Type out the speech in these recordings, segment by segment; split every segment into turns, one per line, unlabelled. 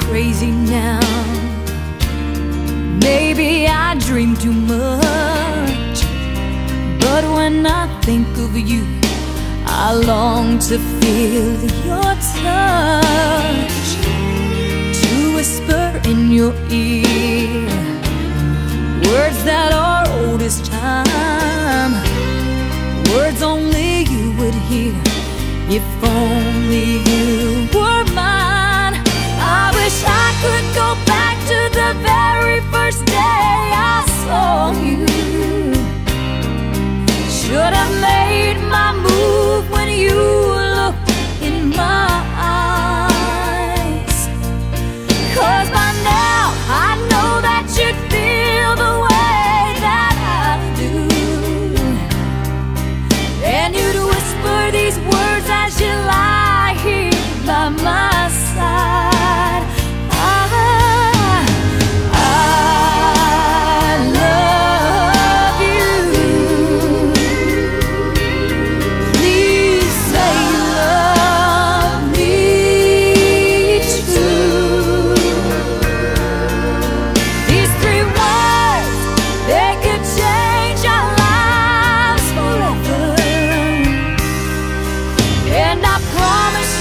crazy now. Maybe I dream too much. But when I think of you, I long to feel your touch. To whisper in your ear words that are old as time. Words only you would hear if only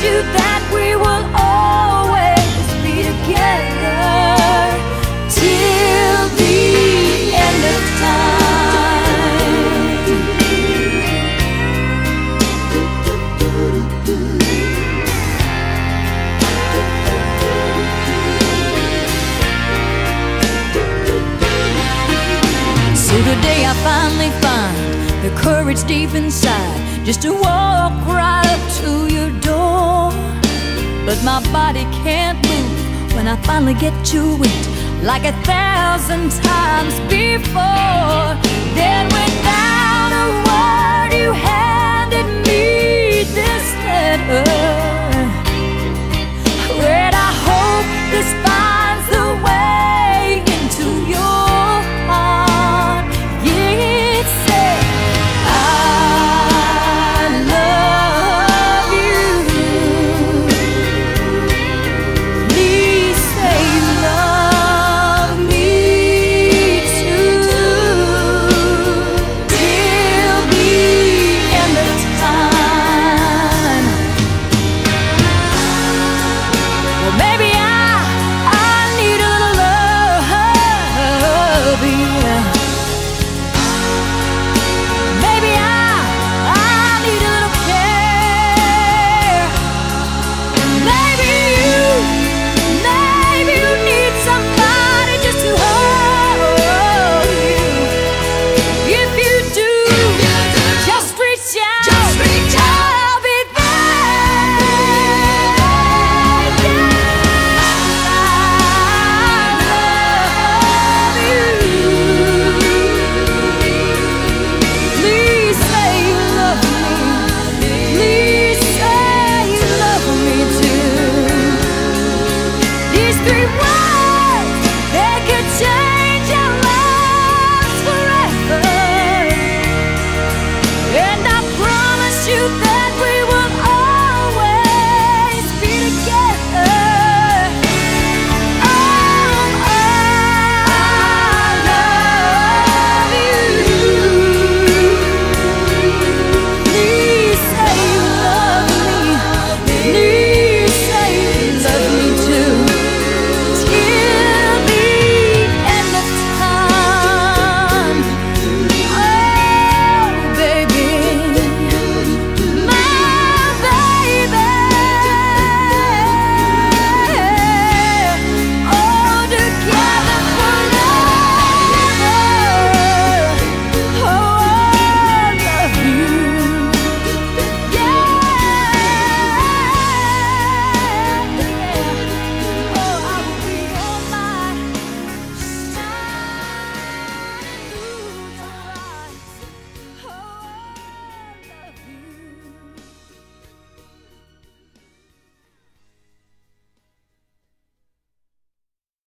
you that we will always be together till the end of time. So I finally find the courage deep inside just to walk right up to your door. But my body can't move when I finally get to it like a thousand times before.